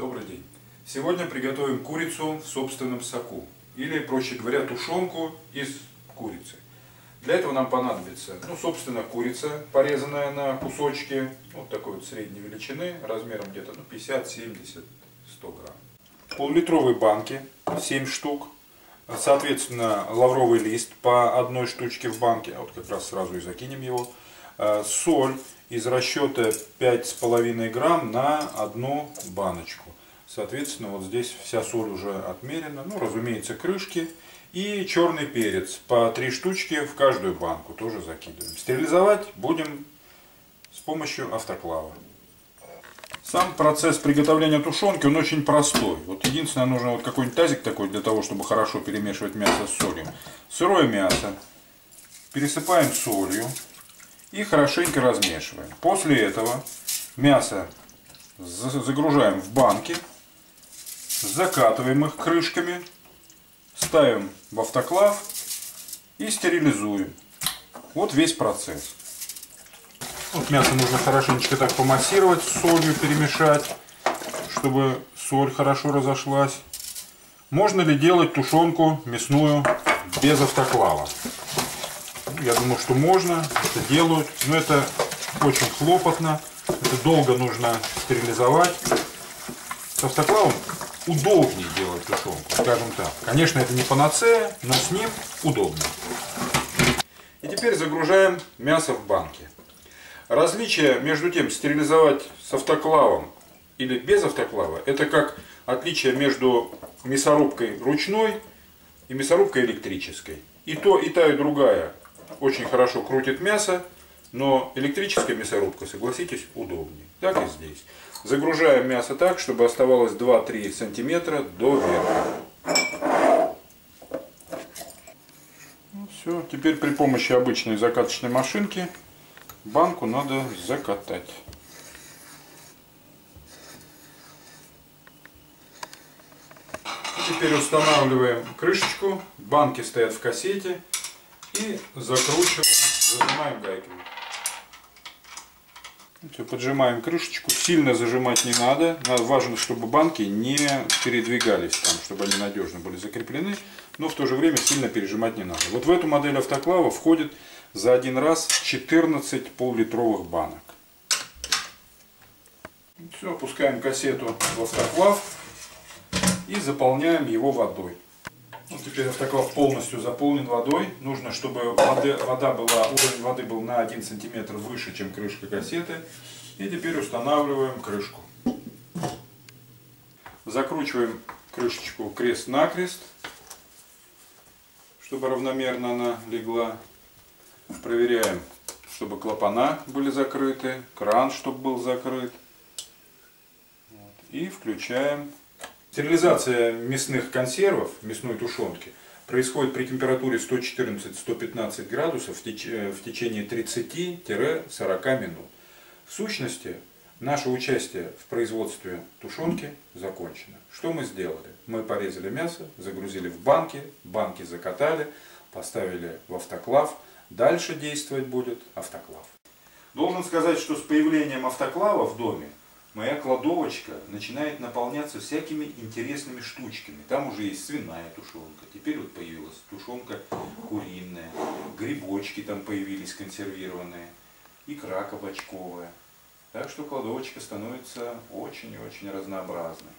Добрый день. Сегодня приготовим курицу в собственном соку. Или, проще говоря, тушенку из курицы. Для этого нам понадобится, ну, собственно, курица, порезанная на кусочки, вот такой вот средней величины, размером где-то ну, 50, 70, 100 грамм. Полулитровые банки, 7 штук. Соответственно, лавровый лист по одной штучке в банке, вот как раз сразу и закинем его. Э, соль из расчета 5,5 грамм на одну баночку. Соответственно, вот здесь вся соль уже отмерена. Ну, разумеется, крышки. И черный перец по 3 штучки в каждую банку тоже закидываем. Стерилизовать будем с помощью автоклава. Сам процесс приготовления тушенки, он очень простой. Вот единственное, нужно вот какой-нибудь тазик такой для того, чтобы хорошо перемешивать мясо с солью. Сырое мясо пересыпаем солью и хорошенько размешиваем. После этого мясо загружаем в банки, закатываем их крышками, ставим в автоклав и стерилизуем. Вот весь процесс. Вот мясо нужно хорошенечко так помассировать, с солью перемешать, чтобы соль хорошо разошлась. Можно ли делать тушенку мясную без автоклава? Я думаю, что можно, это делают, но это очень хлопотно, это долго нужно стерилизовать. С автоклавом удобнее делать тушенку, скажем так. Конечно, это не панацея, но с ним удобно. И теперь загружаем мясо в банки. Различие между тем, стерилизовать с автоклавом или без автоклава, это как отличие между мясорубкой ручной и мясорубкой электрической. И то, и та, и другая очень хорошо крутит мясо, но электрическая мясорубка, согласитесь, удобнее. Так и здесь. Загружаем мясо так, чтобы оставалось 2-3 сантиметра до верха. Ну, все. Теперь при помощи обычной закаточной машинки банку надо закатать. Теперь устанавливаем крышечку. Банки стоят в кассете. И закручиваем, зажимаем гайками. Поджимаем крышечку. Сильно зажимать не надо. Важно, чтобы банки не передвигались там, чтобы они надежно были закреплены. Но в то же время сильно пережимать не надо. Вот в эту модель автоклава входит за один раз 14 пол-литровых банок. Все, опускаем кассету в автоклав и заполняем его водой. Вот теперь автоклав полностью заполнен водой. Нужно, чтобы воды, вода была, уровень воды был на 1 сантиметр выше, чем крышка кассеты. И теперь устанавливаем крышку. Закручиваем крышечку крест-накрест, чтобы равномерно она легла. Проверяем, чтобы клапана были закрыты, кран, чтобы был закрыт. И включаем Стерилизация мясных консервов, мясной тушенки, происходит при температуре 114-115 градусов в, в течение 30-40 минут. В сущности, наше участие в производстве тушенки закончено. Что мы сделали? Мы порезали мясо, загрузили в банки, банки закатали, поставили в автоклав. Дальше действовать будет автоклав. Должен сказать, что с появлением автоклава в доме моя кладовочка начинает наполняться всякими интересными штучками. Там уже есть свиная тушенка, теперь вот появилась тушенка куриная, грибочки там появились консервированные, икра кабачковая. Так что кладовочка становится очень и очень разнообразной.